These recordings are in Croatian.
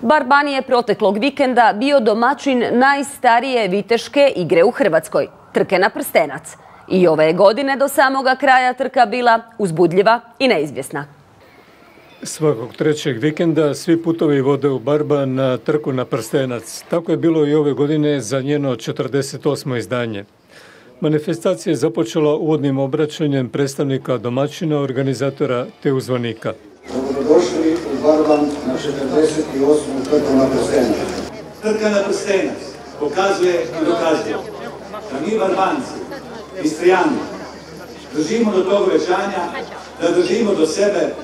Barbani je proteklog vikenda bio domaćin najstarije viteške igre u Hrvatskoj, trke na prstenac. I ove godine do samoga kraja trka bila uzbudljiva i neizvjesna. Svakog trećeg vikenda svi putovi vode u Barba na trku na prstenac. Tako je bilo i ove godine za njeno 48. izdanje. Manifestacija je započela uvodnim obraćanjem predstavnika domaćina, organizatora te uzvanika. Dobrodošli Barban na 48. trku na prstenac. Trka na prstenac pokazuje i dokazuje da mi Barbanci, Istrijani, držimo do tog većanja, da držimo do sebe,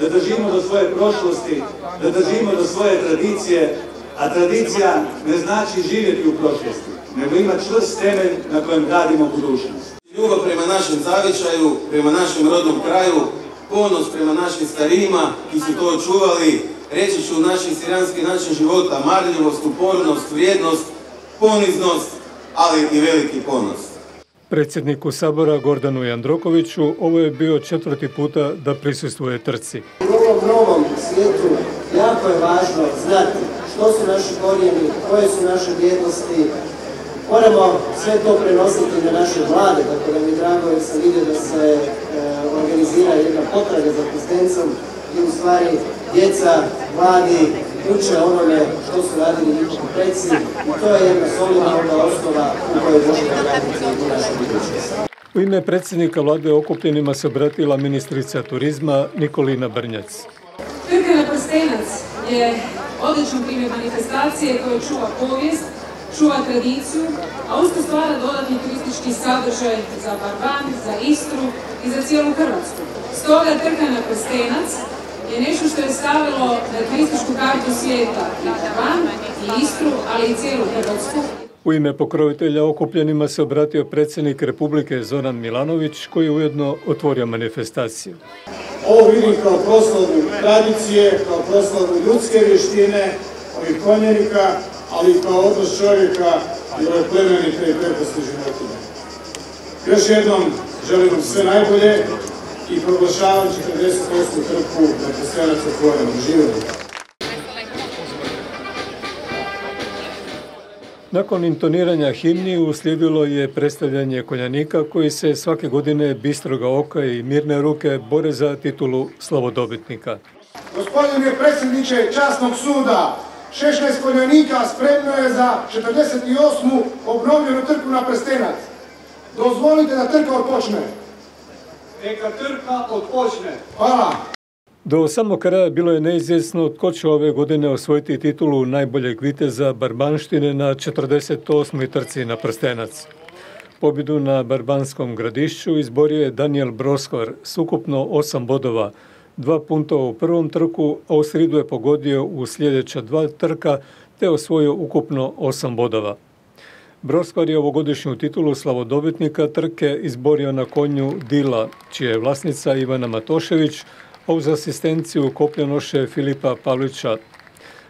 da držimo do svoje prošlosti, da držimo do svoje tradicije, a tradicija ne znači živjeti u prošlosti, nego ima čvrst temelj na kojem gradimo budućnost. Ljubav prema našem zavičaju, prema našem rodnom kraju, ponos prema našim starijima ki su to očuvali, reći ću naš istirijanski način života, marljivost, upornost, vrijednost, poniznost, ali i veliki ponos. Predsjedniku Sabora Gordanu Jandrokoviću ovo je bio četvrti puta da prisustvuje trci. U ovom novom svijetu jako je važno znati što su naši korijeni, koje su naše vrijednosti. Moramo sve to prenositi na naše mlade, tako da mi drago jer sam vidio da se e, organizira jedna potraga za prstencom i u stvari djeca, mladi uče onome što su radili njihovi preci i to je jedna solidna osnova u kojoj možemo raditi u našoj budućnosti. U ime predsjednika vlade okupljenima se obratila ministrica turizma Nikolina Brnjac. Trka na prstenac je odličan primjer manifestacije koja čuva povijest, čuva tradiciju, a usto stvara dodatni turistički sadržaj za Barban, za Istru i za cijelu Hrvatsku. Stoga trka na prstenac je nešto što je stavilo na turističku kartu svijeta i Barban, i Istru, ali i cijelu Hrvatsku. U ime pokrovitelja okupljenima se obratio predsjednik Republike Zoran Milanović koji je ujedno otvorio manifestaciju. Ovo vidim kao proslavu tradicije, kao proslavu ljudske vještine, ovih konjenika, ali i kao odnos čovjeka i ove plemenite i preproste životinje. Još jednom želim vam sve najbolje i proglašavam 48. trku na prstenac otvorenom. Živjeli! Nakon intoniranja himni uslijedilo je predstavljanje konjanika koji se svake godine bistroga oka i mirne ruke bore za titulu slavodobitnika. Gospodine predsjedniče časnog suda, 16 konjanika spremno je za 48. obnovljenu trku na prstenac. Dozvolite da trka odpočne. Neka trka odpočne. Hvala. Do samog kraja bilo je neizvjesno tko će ove godine osvojiti titulu najboljeg viteza Barbanštine na 48. trci na prstenac. Pobjedu na Barbanskom gradišću izborio je Daniel Broskvar s ukupno 8 bodova, dva punta u prvom trku, a u sridu je pogodio u sljedeća dva trka te osvojio ukupno 8 bodova. Broskvar je ovogodišnju titulu slavodobitnika trke izborio na konju Dila, čija je vlasnica Ivana Matošević, a uz asistenciju kopljenoše Filipa Pavlića.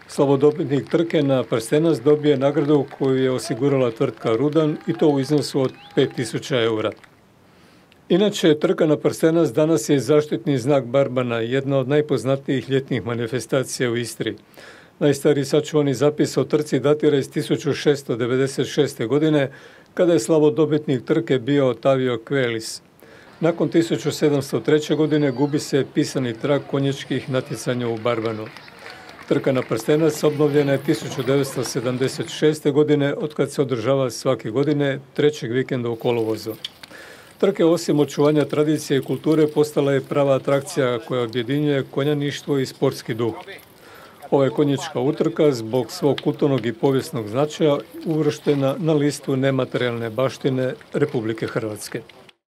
Slavodobitnik trke na prstenac dobije nagradu koju je osigurala tvrtka Rudan i to u iznosu od 5000 eura. Inače, trka na prstenac danas je zaštitni znak Barbana, jedna od najpoznatijih ljetnih manifestacija u Istri. Najstariji sačuvani zapis o trci datira iz 1696. godine, kada je slavodobitnik trke bio Otavio Kvelis. Nakon 1703. godine gubi se pisani trag konječkih natjecanja u Barbanu. Trka na prstenac obnovljena je 1976. godine, otkad se održava svake godine, trećeg vikenda u kolovozu. Trke osim očuvanja tradicije i kulture postala je prava atrakcija koja objedinjuje konjaništvo i sportski duh. Ova je konjička utrka zbog svog kulturnog i povijesnog značaja uvrštena na listu nematerijalne baštine Republike Hrvatske.